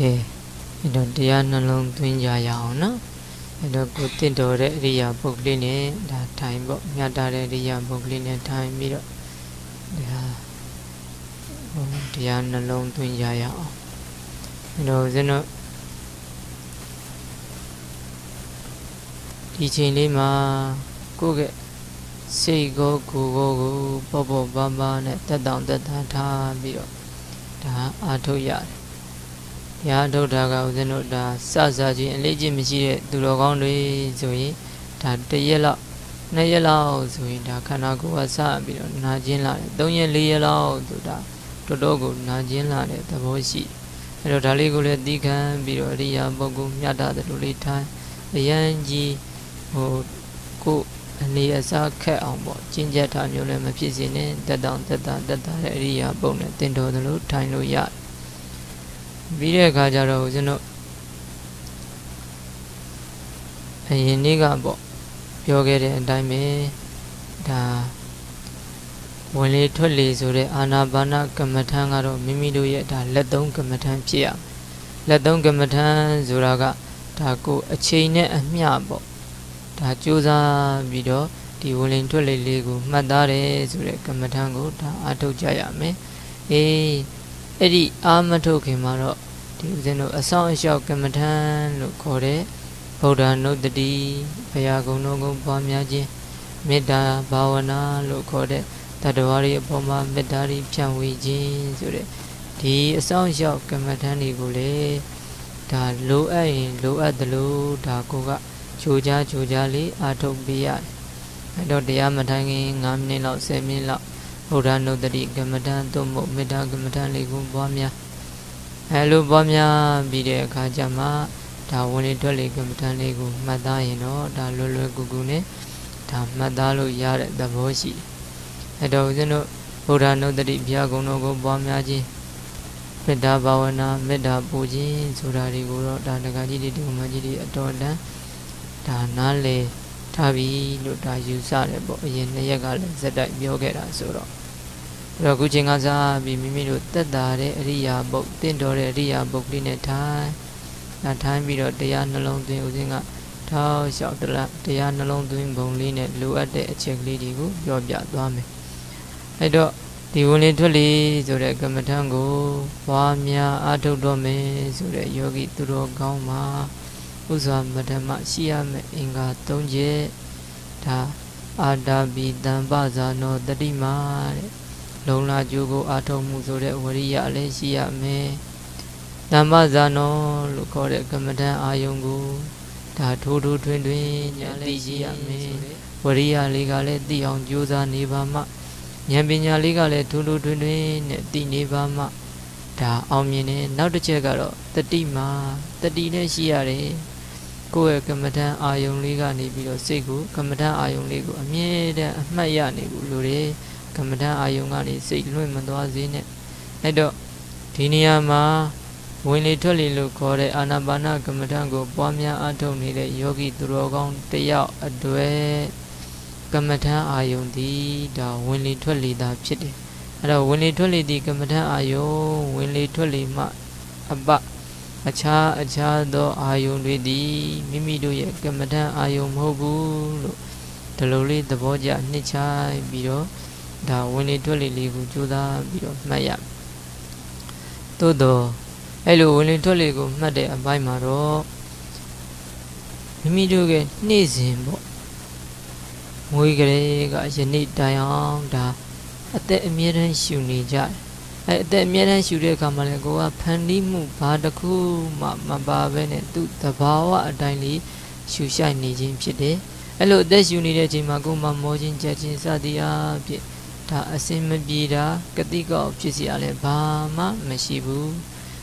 ကဲအဲ့တော့တရားနှလုံးသွင်းကြရအောင်နော်အဲ့တော့ကိုတင့်တော်တဲ့အရိယာပုဂ္ဂလိနဲ့ဒါထိုင်ပေါ့မြတ်တာတဲ့အရိယာပုဂ္ဂလိနဲ့ထိုင်ပြီးတော့ဒါဟိုတရားနှလုံးသွင်းကြရအောင်အဲ့တော့ဦးဇင်းတို့ဒီချိန်လေးမှာကိုယ့်ရဲ့စိတ်ကိုကိုယ်ကိုကိုပေါ့ပေါ့ပါးပါးနဲ့တက်တောင့်တက်တာထားပြီးတော့ဒါအာထုတ်ရတယ်။ တရားထုတ်တာကဦးဇင်းတို့ဒါစစချင်းအလေးချင်းမရှိတဲ့သူတော်ကောင်းတွေဆိုရင်ဒါတစ်ရက်လောက်နှစ်ရက်လောက်ဆိုရင်ဒါခန္ဓာကိုယ်ကစပြီးတော့နာကျင်လာတယ်။သုံးရက်လေးရက်လောက်ဆိုဒါတော်တော်ကိုနာကျင်လာတဲ့သဘောရှိတယ်။အဲတော့ဒါလေးကိုလည်းသီးခံပြီးတော့အရိယာပုဂ္ဂိုလ်မြတ်တာတို့လေးထိုင်အယံကြီးဟိုကိုယ်အနေအစားခက်အောင်ပေါ့ကျင့်ကြက်တာမျိုးလည်းမဖြစ်စေနဲ့တက်တောင့်တက်တာတက်တာတဲ့အရိယာပုံနဲ့တင်တော်သလိုထိုင်လို့ရတယ် ပြီးတဲ့အခါကျတော့ဦးဇင်းတို့အရင်နေ့ကပေါ့ပြောခဲ့တဲ့အတိုင်းပဲဒါဝင်လေထွက်လေဆိုတဲ့အာနာပါနကမ္မထံကတော့မိမိတို့ရဲ့ဒါလက်သုံးကမ္မထံဖြစ်ရလက်သုံးကမ္မထံဆိုတာကဒါကိုအချိန်နဲ့အမျှပေါ့ဒါကြိုးစားပြီးတော့ဒီဝင်လင်ထွက်လေလေးကိုမှတ်သားတယ်ဆိုတဲ့ကမ္မထံကိုဒါအားထုတ်ကြရမယ်အေး အဲ့ဒီအာမထုတ်ခင်မှာတော့ဒီဦးဇင်းတို့အဆောင်အလျှောက်ကမ္မထံလို့ခေါ်တဲ့ဗုဒ္ဓနုတ္တိဘုရားကုံတော်ကိုပွားများခြင်းမေတ္တာဘာဝနာလို့ခေါ်တဲ့တတ္တဝါတွေအပေါ်မှာမေတ္တာတွေဖြန့်ဝေခြင်းဆိုတဲ့ဒီအဆောင်အလျှောက်ကမ္မထံတွေကိုလေဒါလိုအပ်ရင်လိုအပ်သလိုဒါကိုကချိုးကြချိုးကြလေးအာထုတ်ပေးရတယ်အဲ့တော့တရားမထိုင်ခင်9မိနစ်လောက်10မိနစ်လောက် ဘုရားနုတ္တိကမ္မထံသို့မဟုတ်မေတ္တာကမ္မထံလေးကိုပွားများအဲလိုပွားများပြီးတဲ့အခါကျမှဒါဝင်လေထွက်လေကမ္မထံလေးကိုမှတ်သားရင်တော့ဒါလွယ်လွယ်ကူကူနဲ့ဒါမှတ်သားလို့ရတဲ့သဘောရှိတယ်အဲ့တော့ဦးဇင်းတို့ဘုရားနုတ္တိဘုရားကုံတော်ကိုပွားများခြင်းမေတ္တာဘာဝနာမေတ္တာပူခြင်းဆိုတာတွေကိုတော့ဒါငကကြီးတွေဒီမကြီးတွေအတော်တန်ဒါနားလေထားပြီလို့ဒါယူဆတယ်ပေါ့အရင်နှစ်ရက်ကလည်းဇက်တိုက်ပြောခဲ့တာဆိုတော့ အဲ့တော့ခုချိန်ကစားပြီးမိမိတို့တက်တာတဲ့အရိယာပုတ်တင့်တော်တဲ့အရိယာပုတ်ကလေးနဲ့ထိုင်ဒါထိုင်ပြီးတော့တရားနှလုံးသွင်းဦးစင်းကထောက်လျှောက်တလတရားနှလုံးသွင်းပုံလေးနဲ့လိုအပ်တဲ့အချက်ကလေးတွေကိုပြောပြသွားမယ်အဲ့တော့ဒီဝင်လေထွက်လေဆိုတဲ့ကမ္မထံကိုပွားများအားထုတ်တော့မယ်ဆိုတဲ့ယောဂီသူတော်ကောင်းမှာဥစွာမဓမ္မရှိရမယ်အင်္ဂါ၃ချက်ဒါအာတာဘီတံပဇာနောတတိမာတဲ့ လုံလာကျိုးကိုအာထုတ်မှုဆိုတဲ့ဝရိယလည်းရှိရမယ်တမ္ပဇာနောလို့ခေါ်တဲ့ကမ္မထံအာယုံကိုဒါထိုးထိုးထွင်းထွင်းညာလည်းရှိရမယ်ဝရိယလေးကလည်းသိအောင်ကြိုးစားနေပါမှဉာဏ်ပညာလေးကလည်းထိုးထိုးထွင်းထွင်းနဲ့သိနေပါမှဒါအောင်မြင်တယ်နောက်တစ်ချက်ကတော့တတိမာတတိနဲ့ရှိရတယ်ကိုယ့်ရဲ့ကမ္မထံအာယုံလေးကနေပြီးတော့စိတ်ကိုကမ္မထံအာယုံလေးကိုအမြဲတမ်းအမှတ်ရနေဘူးလို့တယ် ကမ္မထံအာယုံကနေစိတ်လွင့်မသွားစေနဲ့အဲ့တော့ဒီနေရာမှာဝင်လေထွက်လေလို့ခေါ်တဲ့အာနာပါနကမ္မထံကိုပွားများအထုတ်နေတဲ့ယောဂီသူတော်ကောင်းတယောက်အတွေ့ကမ္မထံအာယုံဒီဒါဝင်လေထွက်လေတာဖြစ်တယ်အဲ့တော့ဝင်လေထွက်လေဒီကမ္မထံအာယုံဝင်လေထွက်လေမှအပအခြားအခြားသောအာယုံတွေသည်မိမိတို့ရဲ့ကမ္မထံအာယုံမဟုတ်ဘူးလို့ဒီလိုလေးသဘောကျနှစ်ချိုင်းပြီးတော့ ဒါဝင်လေထွက်လေလေးကိုကြိုးစားပြီးတော့မှတ်ရသို့တော့အဲ့လိုဝင်လေထွက်လေကိုမှတ်တဲ့အပိုင်းမှာတော့မိမိတို့ရဲ့နေ့စဉ်ပေါ့ငွေကလေးကယနေ့တိုင်အောင်ဒါအသက်အမြဲတမ်းရှူနေကြတယ်အဲအသက်အမြဲတမ်းရှူတဲ့အခါမှာလည်းကိုကဖန်တီးမှုဘာတစ်ခုမှမပါဘဲနဲ့သူ့သဘာဝအတိုင်းလေးရှူရှိုက်နေခြင်းဖြစ်တယ်အဲ့လိုအသက်ရှူနေတဲ့အချိန်မှာကိုယ်မှမောခြင်းကြက်ခြင်းစသည်အားဖြင့် ဒါအစင်မပြေတာကတိကောက်ဖြစ်စီရလဲဘာမှမရှိဘူး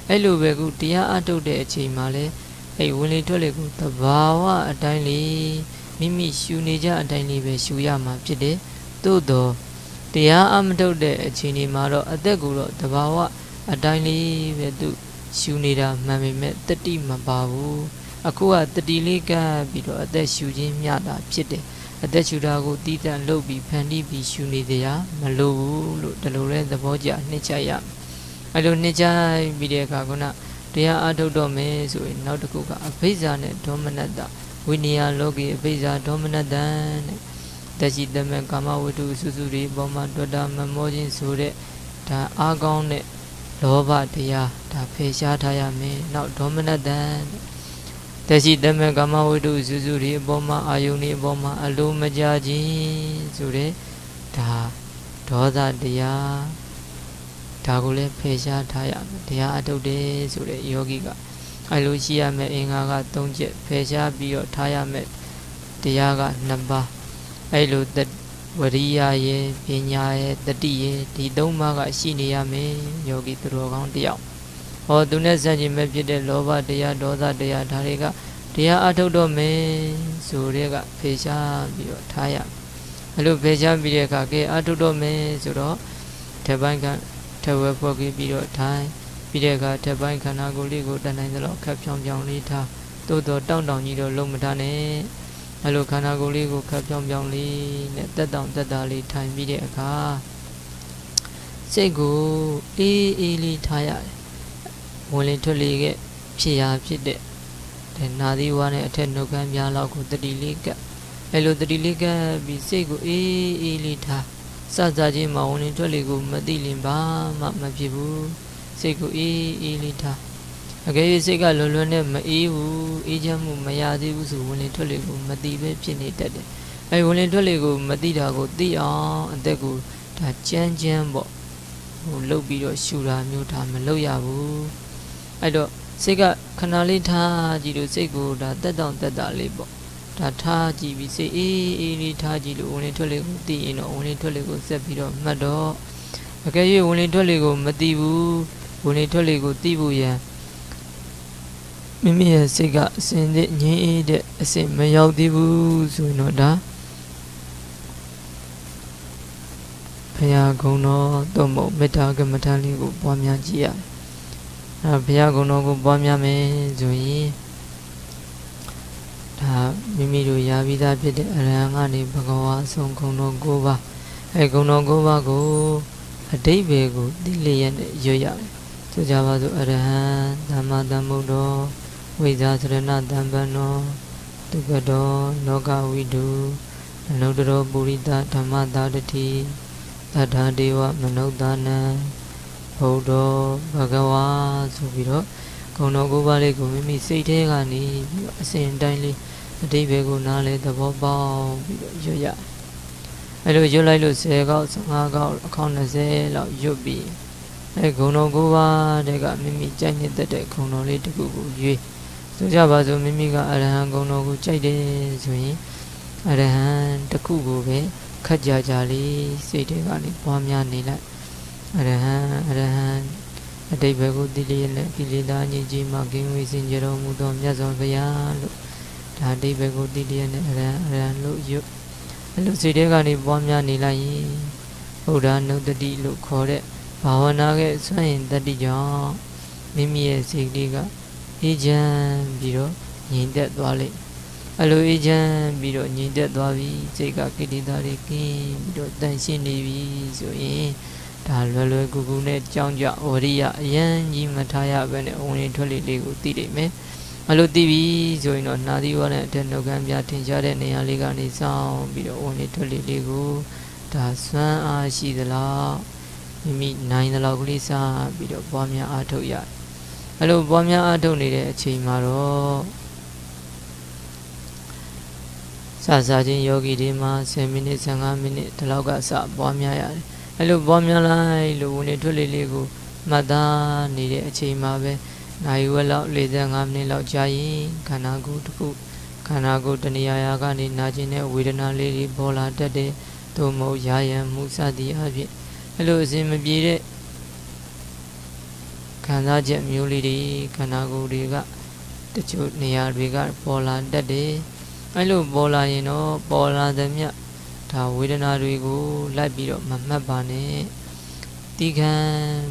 အဲ့လိုပဲခုတရားအထုတ်တဲ့အချိန်မှာလဲအဲ့ဝင်လေထွက်လေကိုသဘာဝအတိုင်းလေးမိမိရှူနေကြအတိုင်းလေးပဲရှူရမှာဖြစ်တယ်သို့တော့တရားအမထုတ်တဲ့အချိန်ဒီမှာတော့အသက်ကိုတော့တဘာဝအတိုင်းလေးပဲသူရှူနေတာမှန်ပေမဲ့တတိမပါဘူးအခုကတတိလေးကပ်ပြီးတော့အသက်ရှူခြင်းမျှတာဖြစ်တယ် အသက်ရှူတာကိုတီးတန့်လုပ်ပြီးဖန်တီးပြီးရှူနေတရားမလိုဘူးလို့ဒီလိုလဲသဘောကျနှိမ့်ချရအဲ့လိုနှိမ့်ချပြီးတဲ့အခါကတတရားအထုတ်တော့မယ်ဆိုရင်နောက်တစ်ခုကအဘိဇာနဲ့ဒေါမနတဝိနည်းလောကီအဘိဇာဒေါမနတံတဲ့တရှိတမေကာမဝတ္ထုစုစုတွေအပေါ်မှာတွေ့တာမမောခြင်းဆိုတဲ့ဒါအားကောင်းတဲ့လောဘတရားဒါဖေရှားထားရမယ်နောက်ဒေါမနတံတ ရှိတမေကာမဝတ္ထုစုစုတွေအပေါ်မှာအာယုန်တွေအပေါ်မှာအလိုမကြခြင်းဆိုတဲ့ဒါဒေါသတရားဒါကိုလည်းဖေရှားထားရမယ်တရားအထုတ်တယ်ဆိုတဲ့ယောဂီကအဲလိုရှိရမယ်အင်္ဂါက၃ချက်ဖေရှားပြီးတော့ထားရမယ်တရားက2ပါးအဲလိုဝရိယရဲ့ပညာရဲ့တတိရဲ့ဒီသုံးပါးကရှိနေရမယ်ယောဂီသူတော်ကောင်းတယောက် ဟောသူနဲ့ဆန့်ကျင်မဲ့ဖြစ်တဲ့လောဘတရားဒေါသတရားဒါတွေကတရားအထုတ်တော့မယ်ဆိုတဲ့ကဖေရှားပြီးတော့ထားရမယ်အဲလိုဖေရှားပြီးတဲ့အခါကဲအထုတ်တော့မယ်ဆိုတော့ထပ်ပိုင်းကထဝဲဖွဲ့ပြီးတော့ထိုင်ပြီးတဲ့အခါထပ်ပိုင်းခန္ဓာကိုယ်လေးကိုတန်နိုင်သလောက်ခပ်ဖြောင်းဖြောင်းလေးထားသို့တော့တောင့်တောင့်ကြီးတော့လုံးမထားနဲ့အဲလိုခန္ဓာကိုယ်လေးကိုခပ်ဖြောင်းဖြောင်းလေးနဲ့တက်တောင့်တက်တာလေးထိုင်ပြီးတဲ့အခါစိတ်ကိုအေးအေးလေးထားရတယ် ဝင်လေထွက်လေကဖြစ်ရာဖြစ်တဲ့တဲ့နာသီဝါနဲ့အထက်နှုတ်ခမ်းများလောက်ကိုတတိလေးကအဲလိုတတိလေးကပြီးစိတ်ကိုအေးအေးလေးထားစစချင်းမှာဝင်လေထွက်လေကိုမသိလင်ပါမှမဖြစ်ဘူးစိတ်ကိုအေးအေးလေးထားအကယ်၍စိတ်ကလွန်လွန်နဲ့မအေးဘူးအေးချမ်းမှုမရသေးဘူးဆိုဝင်လေထွက်လေကိုမသိပဲဖြစ်နေတတ်တယ်အဲဝင်လေထွက်လေကိုမသိတာကိုသိအောင်အသက်ကိုဒါကြမ်းကြမ်းပေါ့ဟိုလှုပ်ပြီးတော့ရှူတာမျိုးဒါမလုပ်ရဘူး အဲ့တော့စိတ်ကခဏလေးထားကြည့်လို့စိတ်ကိုဒါတက်တောင့်တက်တာလေးပေါ့ဒါထားကြည့်ပြီးစိတ်အေးအေးလေးထားကြည့်လို့ဝင်လေထွက်လေကိုသိရင်တော့ဝင်လေထွက်လေကိုဆက်ပြီးတော့မှတ်တော့အကယ်၍ဝင်လေထွက်လေကိုမသိဘူးဝင်လေထွက်လေကိုသိဖို့ရန်မိမိရဲ့စိတ်ကအစင်တဲ့ငြင်းအေးတဲ့အစင်မရောက်သေးဘူးဆိုရင်တော့ဒါဘုရားကုံတော်သို့မဟုတ်မေတ္တာကမ္မထာလေးကိုပွားများကြည့်ရတယ်။ အဲဘုရားကုံတော်ကိုပွားများမယ်ဆိုရင်ဒါမိမိတို့ရာပြီးသားဖြစ်တဲ့အရဟံကနေဘဂဝါဆုံးကုံတော်၉ပါးအဲကုံတော်၉ပါးကိုအတိဘယ်ကိုသိလျက်နဲ့ရွတ်ရတယ်။ဆိုကြပါစို့အရဟံသမ္မာသမ္ဗုဒ္ဓောဝိဇာသရဏတံပန္နောတုကတောလောကဝိတုအနုတ္တရောပုရိသဓမ္မသာတတိသတ္ထာဒေဝမနုဿာနံ ဘုဒ္ဓဘဂဝါဆိုပြီးတော့ဂုဏတော်ကိုးပါးလေးကိုမိမိစိတ်ထဲကနေပြီးတော့အစဉ်တိုင်းလေးအတိဘယ်ကိုနားလဲသဘောပေါက်ပြီးတော့ရွတ်ရအဲလိုရွတ်လိုက်လို့10ခေါက်15ခေါက်အခေါက်20လောက်ရွတ်ပြီးအဲဂုဏတော်ကိုးပါးတဲ့ကမိမိကြိုက်နေတဲ့တဲ့ဂုဏတော်လေးတစ်ခုကိုရွေးဆိုကြပါစို့မိမိကအရဟံဂုဏတော်ကိုကြိုက်တယ်ဆိုရင်အရဟံတစ်ခုကိုပဲခက်ကြကြလေးစိတ်တွေကနေပွားများနေလိုက် အရဟံအရဟံအတိဘကုတိလျက်နဲ့ကိလေသာညစ်ကြေးမှကင်းဝေးစင်ကြတော်မူသောမြတ်စွာဘုရားလို့ဒါအတိဘကုတိလျက်နဲ့အရဟံအရဟံလို့ယုတ်အဲ့လိုစိတ်တွေကနေပွားများနေလိုက်ရင်ဘုရားနုတ္တိလို့ခေါ်တဲ့ဘာဝနာရဲ့စွန့်ရင်တတိကြောင့်မိမိရဲ့စိတ်လေးကအေးချမ်းပြီးတော့ငြိမ်သက်သွားလိမ့်အလိုအေးချမ်းပြီးတော့ငြိမ်သက်သွားပြီစိတ်ကကိလေသာတွေကင်းပြီးတော့တန်ရှင်းနေပြီဆိုရင် ဒါလွယ်လွယ်ကူကူနဲ့ကြောင်းကြဝရိယအယံကြီးမထားရဘဲနဲ့ဝင်ထွက်လေလေးကိုသိနိုင်မယ်အလိုသိပြီဆိုရင်တော့နာသီဝါနဲ့အထက်နှုတ်ခမ်းပြထင်ရှားတဲ့နေရာလေးကနေစောင်းပြီးတော့ဝင်လေထွက်လေလေးကိုဒါစွမ်းအားရှိသလားမိမိနိုင်သလောက်ကလေးစားပြီးတော့ပွားများအားထုတ်ရတယ်အဲ့လိုပွားများအားထုတ်နေတဲ့အချိန်မှာတော့စစချင်းယောဂီတွေမှာ10မိနစ်15မိနစ်ဒီလောက်ကစပွားများရတယ် အဲ့လိုပွားများလိုက်လို့ဝင်နေထွက်လေလေးကိုမှတ်သားနေတဲ့အချိန်မှာပဲနိုင်ဝက်လောက်45မိနစ်လောက်ကြာရင်ခန္ဓာကိုယ်တစ်ခုခန္ဓာကိုယ်တဏှာရာကနေနာကျင်တဲ့ဝေဒနာလေးတွေပေါ်လာတတ်တဲ့သို့မဟုတ်ရာယံမှုစသည်အဖြစ်အဲ့လိုအစဉ်မပြေတဲ့ခံစားချက်မျိုးလေးတွေခန္ဓာကိုယ်တွေကတချို့နေရာတွေကပေါ်လာတတ်တယ်အဲ့လိုပေါ်လာရင်တော့ပေါ်လာသမျှ ဒါဝေဒနာတွေကိုလိုက်ပြီးတော့မမှတ်ပါနဲ့တီခံ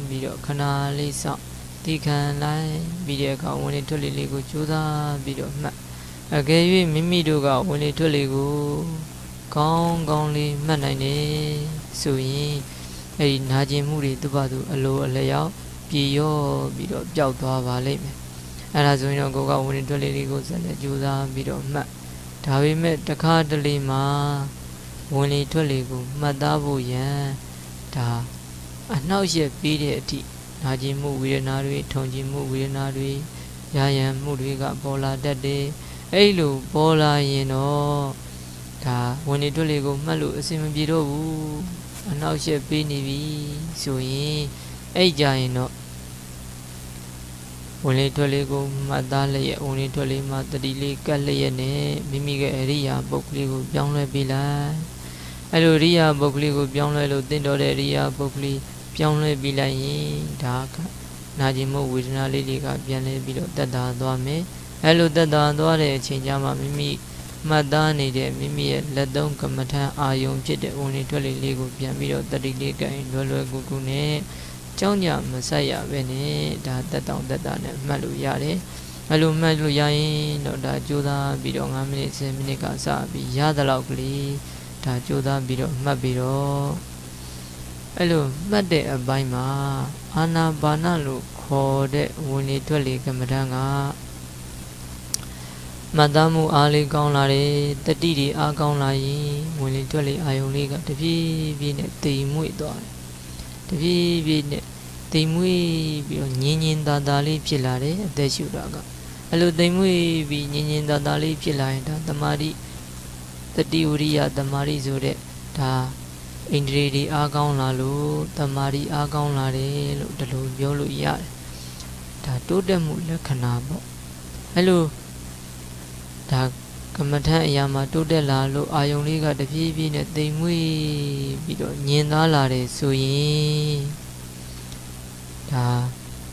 ပြီးတော့ခဏလေးစောင့်တီခံလိုက်ပြီးတဲ့အခါဝင်လေထွက်လေလေးကိုကြိုးစားပြီးတော့မှတ်အကယ်၍မိမိတို့ကဝင်လေထွက်လေကိုကောင်းကောင်းလေးမှတ်နိုင်တယ်ဆိုရင်အဲ့ဒီနာကျင်မှုတွေသူ့ဘာသူအလိုအလျောက်ပြေရောပြီးတော့ပျောက်သွားပါလိမ့်မယ်အဲ့ဒါဆိုရင်တော့ကိုကဝင်ထွက်လေးလေးကိုဆက်လက်ကြိုးစားပြီးတော့မှတ်ဒါပေမဲ့တခါတလေမှာ ဝင်လေထွက်လေကိုမှတ်သားဖို့ရန်ဒါအနှောက်ယှက်ပြီးတဲ့အထိနာကျင်မှုဝေဒနာတွေထုံကျင်မှုဝေဒနာတွေရာယံမှုတွေကပေါ်လာတတ်တယ်အဲ့လိုပေါ်လာရင်တော့ဒါဝင်လေထွက်လေကိုမှတ်လို့အဆင်မပြေတော့ဘူးအနှောက်ယှက်ပေးနေပြီဆိုရင်အဲ့ကြရင်တော့ဝင်လေထွက်လေကိုမှတ်သားလျက်ဝင်လေထွက်လေမှာတတိလေးကတ်လျက်နဲ့မိမိရဲ့အရိယာပုဂ္ဂလိကိုပြောင်းလဲပေးလိုက် အဲ့လိုအရိယာပုဂ္ဂလိကိုပြောင်းလဲလို့တင့်တော်တဲ့အရိယာပုဂ္ဂလိပြောင်းလဲပေးလိုက်ရင်ဒါကနာကျင်မှုဝေဒနာလေးတွေကပြန်လဲပြီးတော့တက်တာသွားမယ်အဲ့လိုတက်တာသွားတဲ့အချိန်ကျမှမိမိမှတ်သားနေတဲ့မိမိရဲ့လက်သုံးကမ္မထံအာယုံဖြစ်တဲ့ဝင်လေထွက်လေလေးကိုပြန်ပြီးတော့တတိလေးကင်လွယ်လွယ်ကူကူနဲ့ကြောင်းကြမဆက်ရပဲနဲ့ဒါတက်တောင်တက်တာနဲ့မှတ်လို့ရတယ်အဲ့လိုမှတ်လို့ရရင်တော့ဒါကြိုးစားပြီးတော့9မိနစ်10မိနစ်ကစပြီးရသလောက်ကလေး ဒါကြိုးစားပြီးတော့မှတ်ပြီးတော့အဲ့လိုမှတ်တဲ့အပိုင်းမှာအာနာပါနလို့ခေါ်တဲ့ဝင်လေထွက်လေကမ္မထံကမှတ်သားမှုအားလေးကောင်းလာတယ်တတိတွေအားကောင်းလာရင်ဝင်လေထွက်လေအာယုံလေးကတပြေးပြေးနဲ့တိမ်မွေ့သွားတယ်တပြေးပြေးနဲ့တိမ်မွေ့ပြီးတော့ညင်ညင်သာသာလေးဖြစ်လာတယ်အသက်ရှူတာကအဲ့လိုတိမ်မွေ့ပြီးညင်ညင်သာသာလေးဖြစ်လာရင်ဒါတမာတိ တတိဝရိယတမာတိဆိုတဲ့ဒါအိန္ဒြေတွေအားကောင်းလာလို့တမာတိအားကောင်းလာတယ်လို့ဒီလိုပြောလို့ရတယ်ဒါတိုးတက်မှုလက္ခဏာပေါ့အဲ့လိုဒါကမ္မထအရာမှာတိုးတက်လာလို့အာယုံလေးကတပြေးပြေးနဲ့တိမ်မွေ့ပြီးတော့ညင်သားလာတယ်ဆိုရင်ဒါ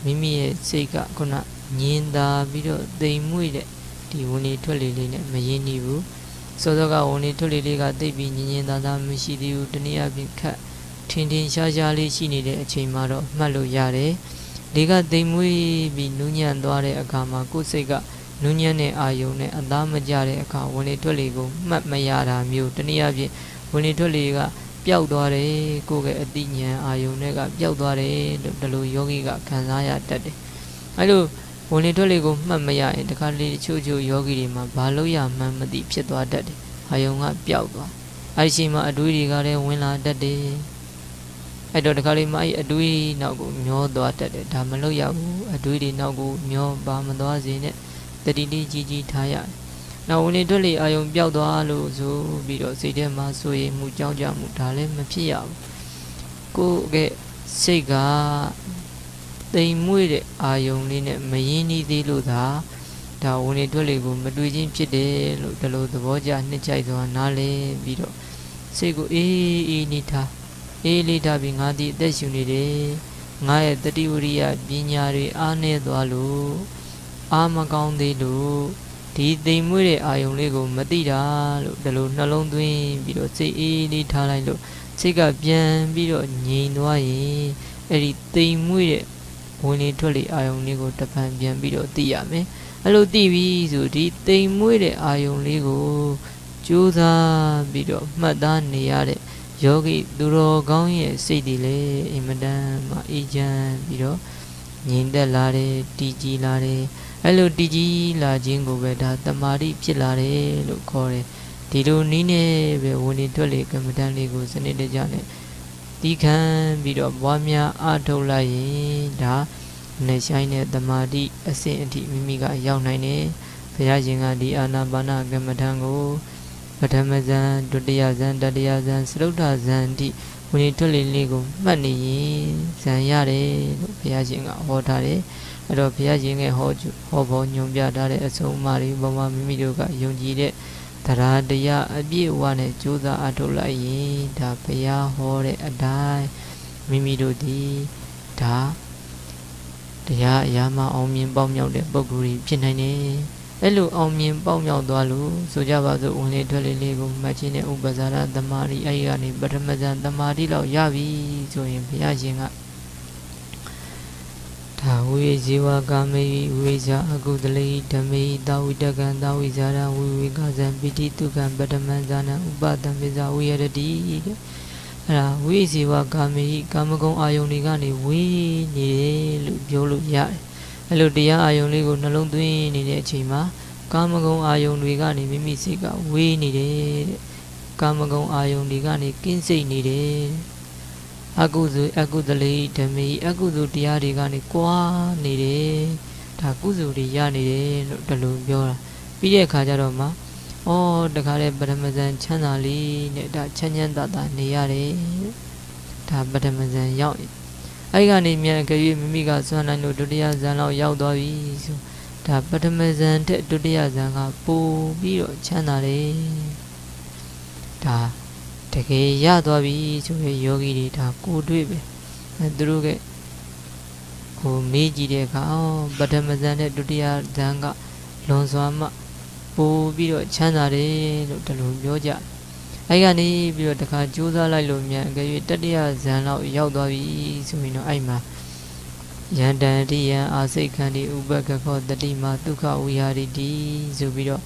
မိမိရဲ့စိတ်ကခုနညင်သာပြီးတော့တိမ်မွေ့တဲ့ဒီဝင်လေထွက်လေလေးနဲ့မရင်းနှီးဘူး စောစောကဝင်လေထွက်လေလေးကတိတ်ပြီးညင်ညင်သာသာမရှိသေးဘူးတနည်းအားဖြင့်ခက်ထင်ထင်ရှားရှားလေးရှိနေတဲ့အချိန်မှာတော့မှတ်လို့ရတယ်လေကတိမ်မွေ့ပြီးနူးညံ့သွားတဲ့အခါမှာကိုယ်စိတ်ကနူးညံ့တဲ့အာယုံနဲ့အသားမကျတဲ့အခါဝင်လေထွက်လေကိုမှတ်မရတာမျိုးတနည်းအားဖြင့်ဝင်လေထွက်လေကပျောက်သွားတယ်ကိုယ့်ရဲ့အတိညာအာယုံတွေကပျောက်သွားတယ်လို့ဒီလိုယောဂီကခံစားရတတ်တယ်အဲလို ဝင်လေထွက်လေကိုမှတ်မရရင်တခါလေတချို့ချို့ယောဂီတွေမှာဘာလို့ရမှန်းမသိဖြစ်သွားတတ်တယ်အာယုံကပျောက်သွားအဲဒီချိန်မှာအတွေးတွေကလည်းဝင်လာတတ်တယ်အဲ့တော့တခါလေးမှအဲ့အတွေးနောက်ကိုမျောသွားတတ်တယ်ဒါမလို့ရဘူးအတွေးတွေနောက်ကိုမျောပါမသွားစေနဲ့တတိတိကြီးကြီးထားရတယ်။နောက်ဝင်လေထွက်လေအာယုံပျောက်သွားလို့ဆိုပြီးတော့စိတ်ထဲမှာဆိုရင်မှုကြောင်းကြမှုဒါလည်းမဖြစ်ရဘူး။ကိုယ့်ရဲ့စိတ်က တိမ်မွေ့တဲ့အာယုံလေးနဲ့မရင်းနှီးသေးလို့သာဒါဝင်လေထွက်လေကိုမတွေ့ချင်းဖြစ်တယ်လို့ဒီလိုသဘောကျနှစ်ကြိုက်စွာနားလည်ပြီးတော့စိတ်ကိုအေးအေးနေထားအေးလေးထားပြီးငါဒီအသက်ရှင်နေတယ်ငါရဲ့တတိဝရိယပညာတွေအားနည်းသွားလို့အားမကောင်းသေးလို့ဒီသိမ်မွေ့တဲ့အာယုံလေးကိုမသိတာလို့ဒီလိုနှလုံးသွင်းပြီးတော့စိတ်အေးလေးထားလိုက်လို့စိတ်ကပြန်ပြီးတော့ငြိမ်သွားရင်အဲ့ဒီသိမ်မွေ့တဲ့ ဝင်လေထွက်လေအာယုံလေးကိုတပံပြန်ပြီးတော့သိရမယ်အဲ့လိုသိပြီဆိုဒီသိမ်မွေ့တဲ့အာယုံလေးကိုကြိုးစားပြီးတော့မှတ်သားနေရတဲ့ယောဂီသူတော်ကောင်းရဲ့စိတ်တွေလည်းအင်မတန်မှအေးချမ်းပြီးတော့ငြိမ်သက်လာတယ်တည်ကြည်လာတယ်အဲ့လိုတည်ကြည်လာခြင်းကိုပဲဒါတမာတိဖြစ်လာတယ်လို့ခေါ်တယ်ဒီလိုနည်းနဲ့ပဲဝင်နေထွက်လေကမ္မဋ္ဌာန်းလေးကိုစနစ်တကျနဲ့ တီးခံပြီးတော့ပွားများအားထုတ်လိုက်ရင်ဒါနဲ့ဆိုင်တဲ့တမာတိအဆင့်အထိမိမိကရောက်နိုင်တယ်ဘုရားရှင်ကဒီအာနာပါနကမ္မဋ္ဌာန်းကိုပထမဇန်ဒုတိယဇန်တတိယဇန်စရုဒ္ဓဇန်တိဝင်နေထွက်လေလေးကိုမှတ်နေရင်ဇန်ရတယ်လို့ဘုရားရှင်ကဟောထားတယ်အဲ့တော့ဘုရားရှင်ရဲ့ဟောဟောဖို့ညွန်ပြထားတဲ့အဆုံးအမတွေဘဝမိမိတို့ကယုံကြည်တဲ့ တရားတရားအပြည့်အဝနဲ့ကြိုးစားအထုတ်လိုက်ရင်ဒါဘုရားဟောတဲ့အတိုင်းမိမိတို့ဒီဒါတရားအရာမှအောင်မြင်ပေါက်မြောက်တဲ့ပုဂ္ဂိုလ်ဖြစ်နိုင်တယ်အဲ့လိုအောင်မြင်ပေါက်မြောက်သွားလို့ဆိုကြပါစို့ဝင်လေထွက်လေလေးကိုမှတ်ခြင်းနဲ့ဥပ္ပဇာရသမာဓိအဲ့ဒီကနေပထမဇန်သမာဓိလောက်ရပြီဆိုရင်ဘုရားရှင်ကဒါ ဝေဇေဝကာမေဝေဇာအကုတလေဓမေတာဝိတကံတာဝိဇာရဝိဝေကဇံပိတိတုကံပထမဇာနဥပတံပိဇာဝိရတိတဲ့အဲ့ဒါဝိဇေဝကာမေဟိကာမဂုဏ်အာယုန်တွေကနေဝေးနေတယ်လို့ပြောလို့ရတယ်အဲ့လိုတရားအာယုန်လေးကိုနှလုံးသွင်းနေတဲ့အချိန်မှာကာမဂုဏ်အာယုန်တွေကနေမိမိစိတ်ကဝေးနေတယ်တဲ့ကာမဂုဏ်အာယုန်တွေကနေကင်းစိတ်နေတယ် အကုသိုလ်အကုသလေဓမ္မေအကုသိုလ်တရားတွေကနေကွာနေတယ်ဒါကုသိုလ်တွေရနေတယ်လို့ဒီလိုပြောတာပြီးတဲ့အခါကျတော့မှဩတခါလေပထမဇန်ချမ်းသာလေးနဲ့ဒါချမ်းချမ်းသာသာနေရတယ်ဒါပထမဇန်ရောက်ရင်အဲ့ဒီကနေမြန်ကြွေမိမိကစွမ်းနိုင်လို့ဒုတိယဇန်လောက်ရောက်သွားပြီဆိုဒါပထမဇန်တဲ့ဒုတိယဇန်ကပိုပြီးတော့ချမ်းသာတယ်ဒါ တကယ်ရသွားပြီဆိုရယောဂီတွေဒါကိုတွေ့ပဲအဲသူတို့ကဟိုမေးကြည့်တဲ့အခါအော်ပထမဇန်နဲ့ဒုတိယဇန်ကလွန်စွာမှပိုပြီးတော့ချမ်းသာတယ်လို့ဒီလိုပြောကြအဲ့ကနေပြီးတော့တခါကြိုးစားလိုက်လို့မြန်အကယ်၍တတိယဇန်လောက်ရောက်သွားပြီဆိုရင်တော့အဲ့မှာယန္တန်တိယံအာစိတ်ခန္တီဥပကခောတတိမာဒုက္ခဝိဟာရိတိဆိုပြီးတော့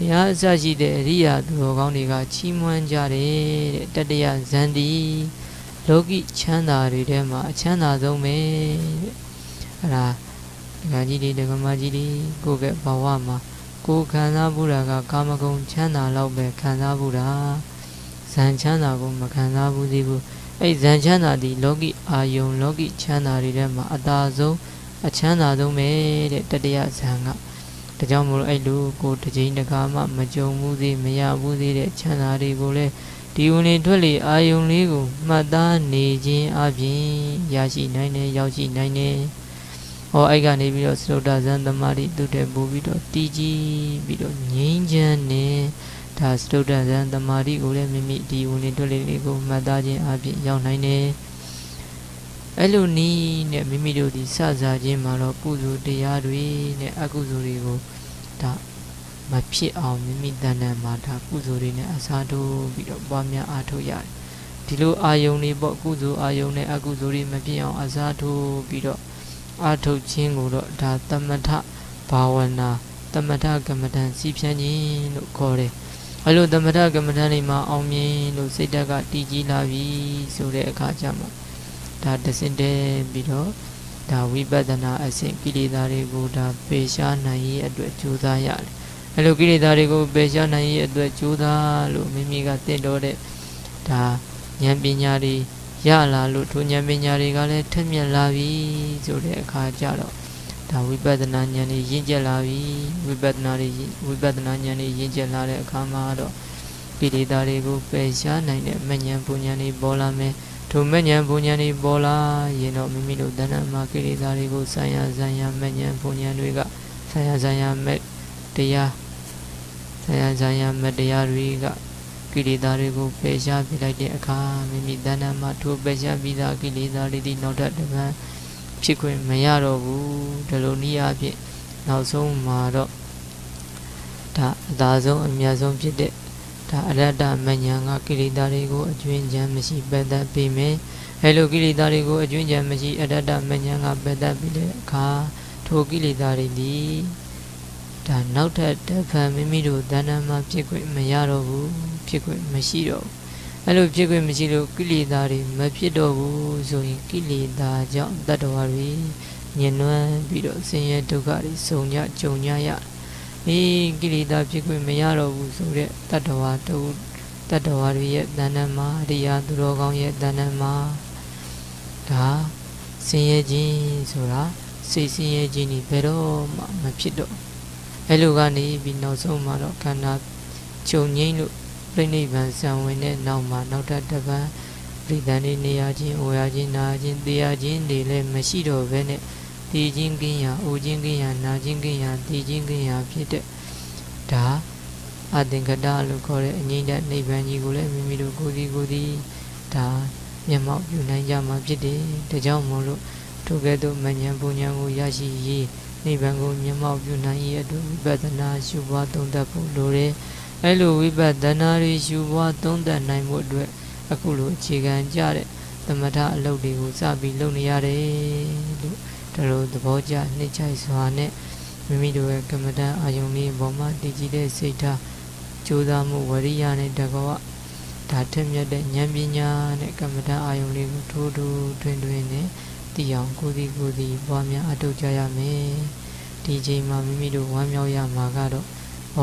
ဘုရားအစရှိတဲ့အရိယာသူတော်ကောင်းတွေကချီးမွမ်းကြတယ်တဲ့တတိယဇန်တီလောကီချမ်းသာတွေထဲမှာအချမ်းသာဆုံးပဲတဲ့အဲ့ဒါဒကာကြီးတွေဒကမကြီးတွေကိုယ့်ရဲ့ဘဝမှာကိုခံစားမှုတာကကာမဂုဏ်ချမ်းသာလောက်ပဲခံစားမှုတာဇန်ချမ်းသာကိုမခံစားဘူးသေးဘူးအဲ့ဇန်ချမ်းသာဒီလောကီအာယုံလောကီချမ်းသာတွေထဲမှာအသာဆုံးအချမ်းသာဆုံးပဲတဲ့တတိယဇန်က ဒါကြောင့်မို့လို့အဲ့လိုကိုတစ်ချိန်တစ်ခါမှမကြုံဘူးသေးမရဘူးသေးတဲ့ချမ်းသာတွေကိုလည်းဒီဝင်လေထွက်လေအာယုံလေးကိုမှတ်သားနေခြင်းအပြင်ရရှိနိုင်တယ်ရောက်ရှိနိုင်တယ်ဟောအဲ့ကနေပြီးတော့သရုတ်တဇန်သမารိသူတဲ့ပို့ပြီးတော့တီးကြီးပြီးတော့ငြိမ်းချမ်းနေဒါသရုတ်တဇန်သမารိကိုလည်းမိမိဒီဝင်လေထွက်လေလေးကိုမှတ်သားခြင်းအပြင်ရောက်နိုင်တယ် အဲ့လိုနီးနဲ့မိမိတို့ဒီစစားခြင်းမှာတော့ကုသိုလ်တရားတွေနဲ့အကုသိုလ်တွေကိုဒါမဖြစ်အောင်မိမိတဏ္ဍာမှာဒါကုသိုလ်တွေနဲ့အစားထိုးပြီးတော့ပွားများအားထုတ်ရတယ်ဒီလိုအာယုန်တွေပေါ့ကုသိုလ်အာယုန်နဲ့အကုသိုလ်တွေမဖြစ်အောင်အစားထိုးပြီးတော့အားထုတ်ခြင်းကိုတော့ဒါသမထဘာဝနာသမထကမ္မဋ္ဌာန်းစီးဖြန်းခြင်းလို့ခေါ်တယ်အဲလိုသမထကမ္မဋ္ဌာန်းတွေမှာအောင်မြင်လို့စိတ်ဓာတ်ကတည်ကြည်လာပြီဆိုတဲ့အခါကျမှ ဒါတစင်တဲပြီးတော့ဒါဝိပဿနာအဆင့်ကိလေသာတွေကိုဒါပေရှားနိုင်ရေးအတွက်ကြိုးစားရတယ်အဲလိုကိလေသာတွေကိုပေရှားနိုင်ရေးအတွက်ကြိုးစားလို့မိမိကတင့်တော်တဲ့ဒါဉာဏ်ပညာတွေရလာလို့ထိုဉာဏ်ပညာတွေကလည်းထက်မြက်လာပြီဆိုတဲ့အခါကျတော့ဒါဝိပဿနာဉာဏ်တွေရင့်ကျက်လာပြီဝိပဿနာတွေဝိပဿနာဉာဏ်တွေရင့်ကျက်လာတဲ့အခါမှာတော့ကိလေသာတွေကိုပယ်ရှားနိုင်တဲ့မဉဏ်ပူဉဏ်တွေပေါ်လာမယ် ထိုမဉဏ်ပူဉဏ်တွေပေါ်လာရင်တော့မိမိတို့တဏ္ဍာမှာကိလေသာတွေကိုဆံရဆံရမဉဏ်ပူဉဏ်တွေကဆံရဆံရမဲ့တရားဆံရဆံရမဲ့တရားတွေကကိလေသာတွေကိုပယ်ရှားပြလိုက်တဲ့အခါမိမိတဏ္ဍာမှာထိုပယ်ရှားပြီးသားကိလေသာတွေဒီနောက်ထပ်တစ်ပံဖြစ်ခွင့်မရတော့ဘူးဒီလိုနည်းအားဖြင့်နောက်ဆုံးမှာတော့ဒါအသာဆုံးအမြတ်ဆုံးဖြစ်တဲ့ ဒါအရတ္တမဉ္ဇဉ်ကကိလေသာတွေကိုအကျွင်းချမ်းမရှိပယ်တတ်ပြီးမယ်အဲလိုကိလေသာတွေကိုအကျွင်းချမ်းမရှိအရတ္တမဉ္ဇဉ်ကပယ်တတ်ပြီးတဲ့အခါထိုကိလေသာတွေဒီဒါနောက်ထပ်တစ်ဖန်မိမိတို့တဏ္ဍာမှာဖြစ်ခွင့်မရတော့ဘူးဖြစ်ခွင့်မရှိတော့ဘူးအဲ့လိုဖြစ်ခွင့်မရှိလို့ကိလေသာတွေမဖြစ်တော့ဘူးဆိုရင်ကိလေသာကြောင့်တတ္တဝါတွေညှဉ်းနှွမ်းပြီးတော့ဆင်းရဲဒုက္ခတွေစုံကြကြုံကြရတယ် အေးကိလေသာဖြစ်ခွင့်မရတော့ဘူးဆိုတဲ့တတ္တဝါတူတတ္တဝါတွေရဲ့တဏ္ဍာမှာအရိယာသူတော်ကောင်းရဲ့တဏ္ဍာမှာဒါဆင်းရဲခြင်းဆိုတာစိတ်ဆင်းရဲခြင်းนี่ဘယ်တော့မှမဖြစ်တော့အဲ့လိုကနေပြီးနောက်ဆုံးမှာတော့ခန္ဓာချုပ်ငိမ့်လို့ပြိဋိဘံဇံဝင်တဲ့နောက်မှာနောက်ထပ်တစ်ပံပြိတန်နေနေရခြင်းအိုရခြင်းနာခြင်းတေရခြင်းတွေလည်းမရှိတော့ဘဲနဲ့ တည်ခြင်းကင်းရာအိုခြင်းကင်းရာနာခြင်းကင်းရာတည်ခြင်းကင်းရာဖြစ်တဲ့ဒါအသင်္ကတလို့ခေါ်တဲ့အငိမ့်တဲ့နိဗ္ဗာန်ကြီးကိုလည်းမိမိတို့ကိုယ်စီကိုယ်စီဒါမျက်မှောက်ပြုနိုင်ကြမှာဖြစ်တယ်ဒါကြောင့်မို့လို့ထိုကဲ့သို့မဉ္ဇဉ်ပူဉ္ဇဉ်ကိုရရှိရေးနိဗ္ဗာန်ကိုမျက်မှောက်ပြုနိုင်ရေးအတွက်ဝိပဿနာရှုပွားသုံးသပ်ဖို့လိုတယ်အဲလိုဝိပဿနာတွေရှုပွားသုံးသပ်နိုင်ဖို့အတွက်အခုလိုအခြေခံကြတဲ့သမထအလုပ်တွေကိုစပြီးလုပ်နေရတယ်လို့ ဒါလိုသဘောကျနှိမ့်ချိုက်စွာနဲ့မိမိတို့ရဲ့ကမ္မဋ္ဌာန်းအာယုံလေးအပေါ်မှာတည်ကြည်တဲ့စိတ်ထားကြိုးစားမှုဝရိယနဲ့တကောဒါထက်မြက်တဲ့ဉာဏ်ပညာနဲ့ကမ္မဋ္ဌာန်းအာယုံလေးကိုထိုးထိုးထွင်းထွင်းနဲ့သိအောင်ကိုယ်စီကိုယ်စီပွားများအထောက်ကြရမယ်ဒီချိန်မှာမိမိတို့ဝမ်းမြောက်ရမှာကတော့ဩ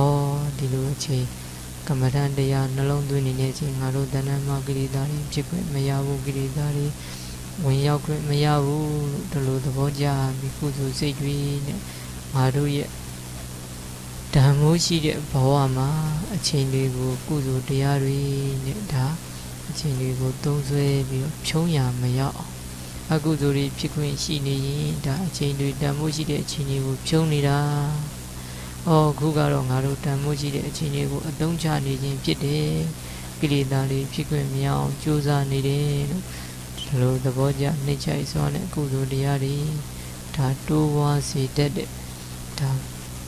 ဒီလိုအချိန်ကမ္မဋ္ဌာန်းတရားနှလုံးသွင်းနေတဲ့အချိန်ငါတို့တဏ္ဍမကိရိတာတွေဖြစ်ခွင့်မရဘူးကိရိတာတွေ ဝင်ရောက်ခွင့်မရဘူးလို့ဒီလိုသဘောကျပြီးကုသိုလ်စိတ်တွေနဲ့ငါတို့ရဲ့ဓမ္မိုးရှိတဲ့ဘဝမှာအချိန်တွေကိုကုသိုလ်တရားတွေနဲ့ဒါအချိန်တွေကိုသုံးဆွဲပြီးတော့ဖြုံးရမရောက်အောင်အကုသိုလ်တွေဖြစ်ခွင့်ရှိနေရင်ဒါအချိန်တွေတန်မိုးရှိတဲ့အချိန်တွေကိုဖြုံးနေတာ။အော်ခုကတော့ငါတို့တန်မိုးရှိတဲ့အချိန်တွေကိုအသုံးချနေခြင်းဖြစ်တယ်။ကိလေသာတွေဖြစ်ခွင့်မရအောင်ကြိုးစားနေတယ်လို့ဒီ လိုသဘောကျနှိမ့်ချိုက်စွာနဲ့အကုသိုလ်တရားတွေဒါတိုးဝါစေတတ်တဲ့ဒါ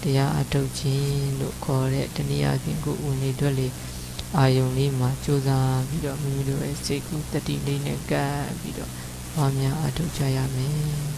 တရားအထုတ်ခြင်းလို့ခေါ်တဲ့တနည်းအားဖြင့်ကိုယ်ဝင်နေအတွက်လေအာယုံလေးမှာကြိုးစားပြီးတော့မိမိတို့ရဲ့စိတ်ကိုတတိလေးနဲ့ကပ်ပြီးတော့ဘာများအထုတ်ကြရမယ်